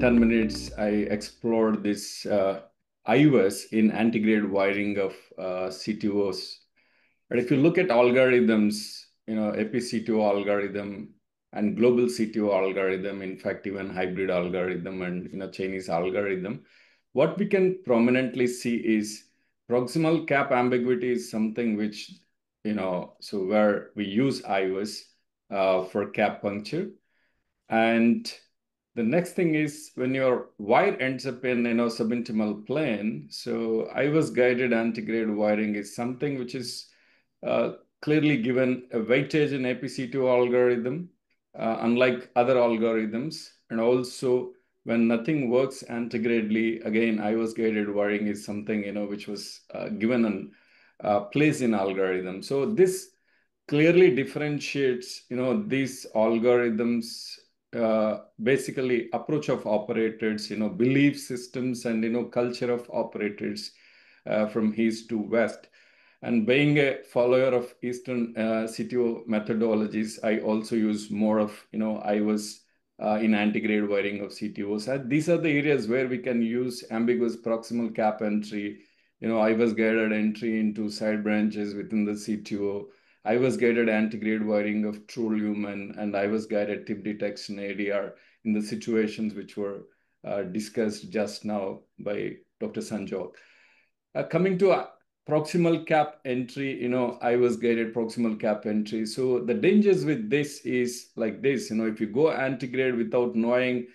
10 minutes, I explored this uh, in antegrade wiring of uh, CTOs. But if you look at algorithms, you know, AP-CTO algorithm and global CTO algorithm, in fact, even hybrid algorithm and you know Chinese algorithm, what we can prominently see is proximal cap ambiguity is something which you know so where we use IVUS uh, for cap puncture, and the next thing is when your wire ends up in you know subintimal plane. So IVUS guided antegrade wiring is something which is uh, clearly given a weightage in AP-CTO algorithm, uh, unlike other algorithms. And also when nothing works antegradely, again, IVUS guided wiring is something, you know, which was uh, given an uh, place in algorithm. So this clearly differentiates, you know, these algorithms, uh, basically approach of operators, you know, belief systems and, you know, culture of operators uh, from east to west. And being a follower of Eastern uh, CTO methodologies, I also use more of, you know, IVUS uh, in antegrade wiring of CTOs. And these are the areas where we can use ambiguous proximal cap entry, you know, IVUS guided entry into side branches within the CTO, IVUS guided antegrade wiring of true lumen, and IVUS guided tip detection ADR in the situations which were uh, discussed just now by Dr. Sanjog. Uh, coming to uh, proximal cap entry, you know, IVUS guided proximal cap entry. So the dangers with this is like this, you know, if you go antegrade without knowing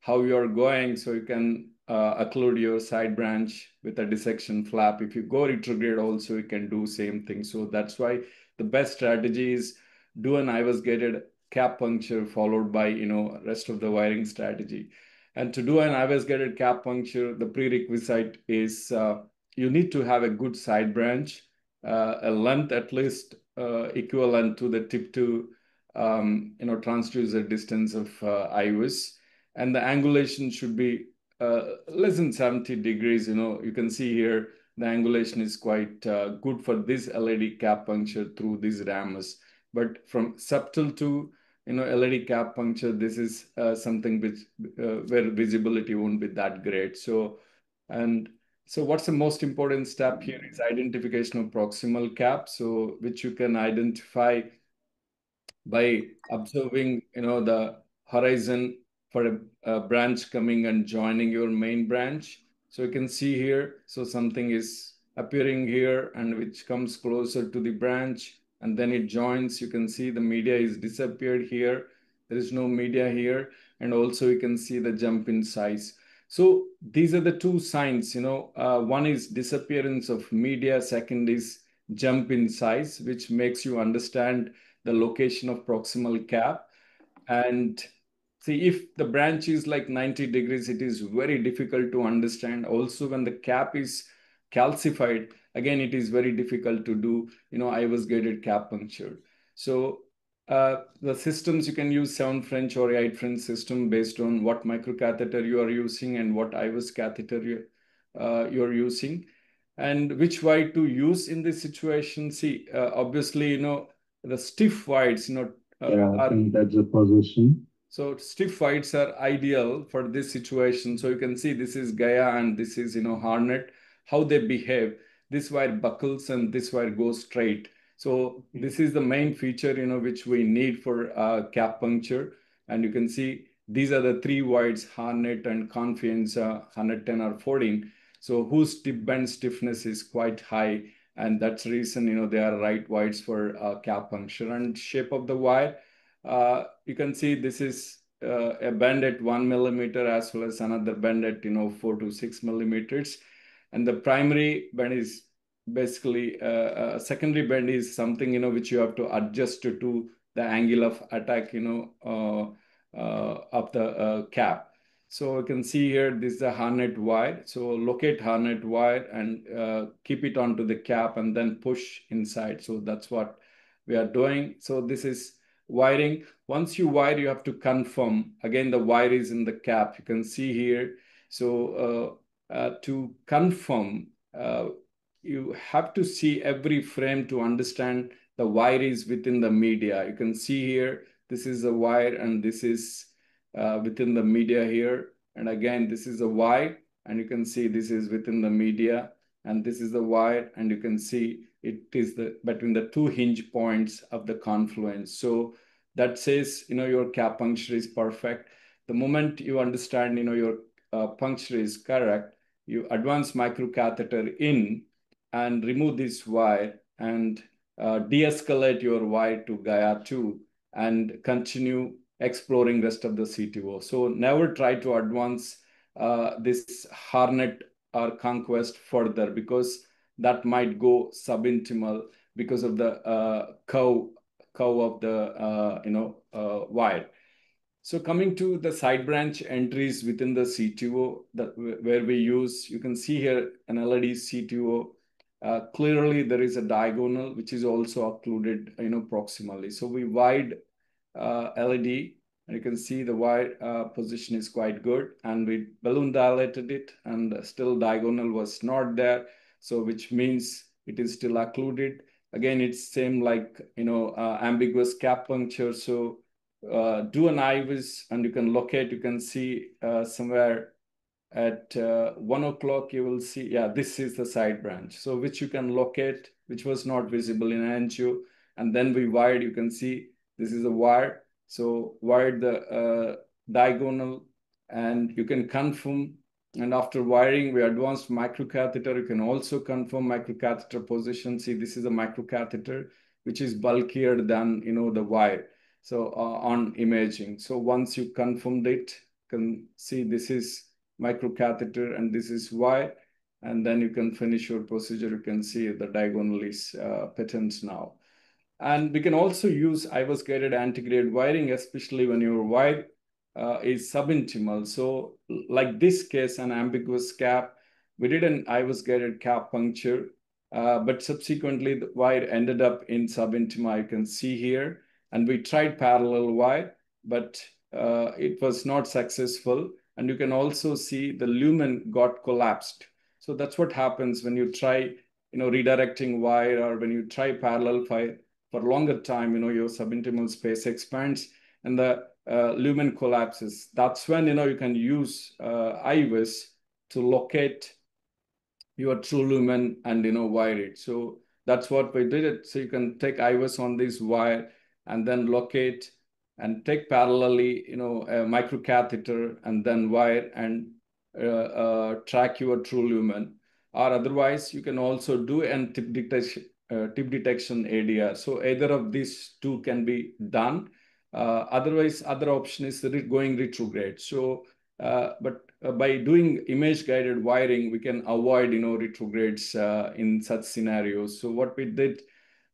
how you're going, so you can uh, occlude your side branch with a dissection flap. If you go retrograde also, you can do same thing. So that's why the best strategy is do an IVUS guided cap puncture followed by, you know, rest of the wiring strategy. And to do an IVUS guided cap puncture, the prerequisite is uh, you need to have a good side branch, uh, a length at least uh, equivalent to the tip to um, you know transducer distance of uh, and the angulation should be uh, less than 70 degrees. You know, you can see here the angulation is quite uh, good for this LAD cap puncture through this ramus. But from subtle to you know LAD cap puncture, this is uh, something which where visibility won't be that great. So and so what's the most important step here is identification of proximal cap, so which you can identify by observing, you know, the horizon for a, a, branch coming and joining your main branch. So you can see here, so something is appearing here and which comes closer to the branch and then it joins. You can see the media is disappeared here. There is no media here. And also you can see the jump in size. So these are the two signs, you know, uh, one is disappearance of media, second is jump in size, which makes you understand the location of proximal cap. And see, if the branch is like 90 degrees, it is very difficult to understand. Also, when the cap is calcified, again, it is very difficult to do, you know, IVUS guided cap punctured. So uh, the systems you can use seven French or eight French system based on what microcatheter you are using and what IVUS catheter you, uh, you're using and which wide to use in this situation. See, uh, obviously, you know, the stiff wides, you know, uh, yeah, I are, think that's a position. So stiff wides are ideal for this situation. So you can see this is Gaia and this is, you know, Hornet, how they behave. This wire buckles and this wire goes straight. So this is the main feature, you know, which we need for uh, cap puncture. And you can see these are the three wires, Hornet and Confianza, 110 or 14. So whose tip bend stiffness is quite high. And that's the reason, you know, they are right wires for uh, cap puncture. And shape of the wire, uh, you can see this is uh, a bend at one millimeter as well as another bend at, you know, four to six millimeters. And the primary bend is basically uh, a secondary bend is something you know which you have to adjust to, the angle of attack you know uh, uh, of the uh, cap. So you can see here this is a Hornet wire. So locate Hornet wire and uh, keep it onto the cap and then push inside. So that's what we are doing. So this is wiring. Once you wire you have to confirm. Again the wire is in the cap. You can see here. So uh, to confirm you have to see every frame to understand the wire is within the media. You can see here, this is a wire and this is uh, within the media here. And again, this is a wire. And you can see this is within the media, and this is the wire and you can see it is the between the two hinge points of the confluence. So that says, you know, your cap puncture is perfect. The moment you understand, you know, your uh, puncture is correct, you advance microcatheter in and remove this wire and uh, de-escalate your wire to Gaia 2 and continue exploring rest of the CTO. So never try to advance uh, this Hornet or conquest further because that might go subintimal because of the uh, curve, curve of the uh, you know uh, wire. So coming to the side branch entries within the CTO that where we use, you can see here an LAD CTO. Uh, clearly, there is a diagonal which is also occluded, you know, proximally. So we wide uh, LAD, and you can see the wide uh, position is quite good, and we balloon dilated it, and still diagonal was not there. So which means it is still occluded. Again, it's same like you know uh, ambiguous cap puncture. So uh, do an IVUS and you can locate, you can see uh, somewhere at uh, one o'clock, you will see, yeah, this is the side branch. So which you can locate, which was not visible in angio. And then we wired, you can see this is a wire. So wired the uh, diagonal and you can confirm. And after wiring, we advanced microcatheter. You can also confirm microcatheter position. See, this is a microcatheter, which is bulkier than, you know, the wire so uh, on imaging. So once you confirmed it, you can see this is microcatheter and this is wire. and then you can finish your procedure. You can see the diagonal is uh, patent now. And we can also use IVUS guided antegrade wiring, especially when your wire uh, is subintimal. So like this case, an ambiguous cap, we did an IVUS guided cap puncture, uh, but subsequently the wire ended up in subintima. You can see here and we tried parallel wire, but uh, it was not successful. And you can also see the lumen got collapsed. So that's what happens when you try, you know, redirecting wire or when you try parallel wire for longer time, you know, your subintimal space expands and the uh, lumen collapses. That's when, you know, you can use uh, IVUS to locate your true lumen and, you know, wire it. So that's what we did it. So you can take IVUS on this wire and then locate and take parallelly, you know, a microcatheter and then wire and uh, uh, track your true lumen. Or otherwise, you can also do an tip detection, uh, tip detection ADR. So either of these two can be done. Uh, otherwise, other option is going retrograde. So, uh, but uh, by doing image guided wiring, we can avoid, you know, retrogrades in such scenarios. So what we did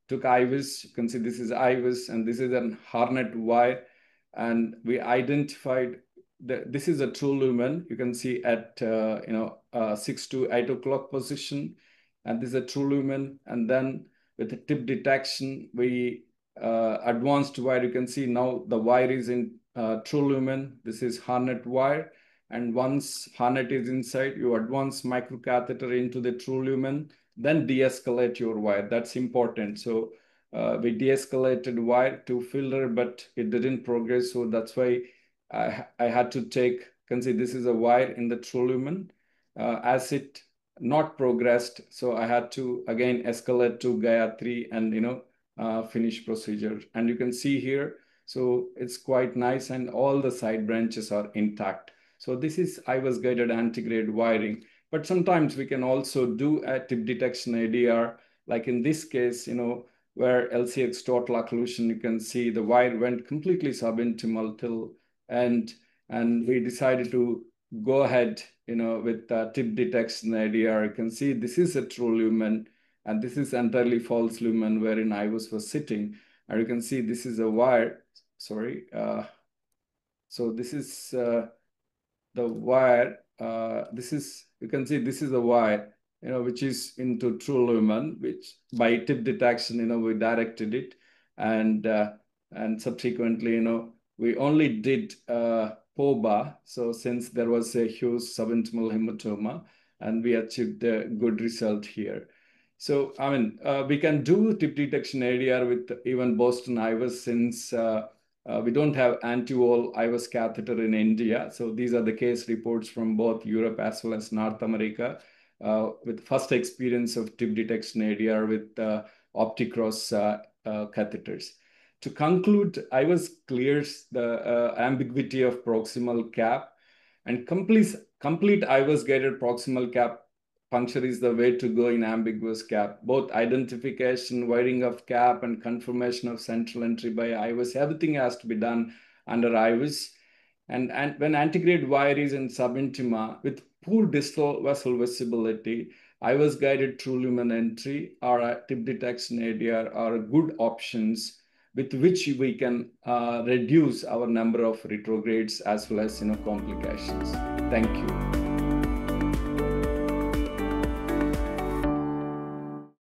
took IVUS, You can see this is IVUS and this is an Hornet wire. And we identified that this is a true lumen. You can see at, uh, you know, uh, 6 to 8 o'clock position. And this is a true lumen. And then with the tip detection, we uh, advanced wire. You can see now the wire is in uh, true lumen. This is hornet wire. And once hornet is inside, you advance microcatheter into the true lumen then de-escalate your wire. That's important. So uh, we de-escalated wire to Fielder, but it didn't progress. So that's why I, I had to take, can see this is a wire in the true lumen. Uh, as it not progressed, so I had to again escalate to 3 and, you know, uh, finish procedure. And you can see here, so it's quite nice and all the side branches are intact. So this is IVUS guided antegrade wiring. But sometimes we can also do a tip detection ADR, like in this case, you know, where LCX total occlusion, you can see the wire went completely subintimal till and and we decided to go ahead, you know, with the tip detection ADR. You can see this is a true lumen and this is entirely false lumen wherein IVUS was sitting. And you can see this is a wire, sorry. Uh, so this is uh, the wire. Uh, this is you can see this is a wire, you know, which is into true lumen, which by tip detection, you know, we directed it. And, uh, and subsequently, you know, we only did uh, POBA. So since there was a huge subintimal hematoma, and we achieved a good result here. So, I mean, uh, we can do tip detection ADR with even Boston IVUS since uh, Uh, we don't have AnteOwl IVUS catheter in India. So these are the case reports from both Europe as well as North America uh, with first experience of tip detection ADR with uh, OptiCross uh, uh, catheters. To conclude, IVUS clears the uh, ambiguity of proximal cap and complete, complete IVUS guided proximal cap puncture is the way to go in ambiguous cap. Both identification, wiring of cap, and confirmation of central entry by IVUS, everything has to be done under IVUS. And, and when antegrade wire is in subintima with poor distal vessel visibility, IVUS guided true lumen entry or tip detection ADR are good options with which we can uh, reduce our number of retrogrades as well as you know complications. Thank you.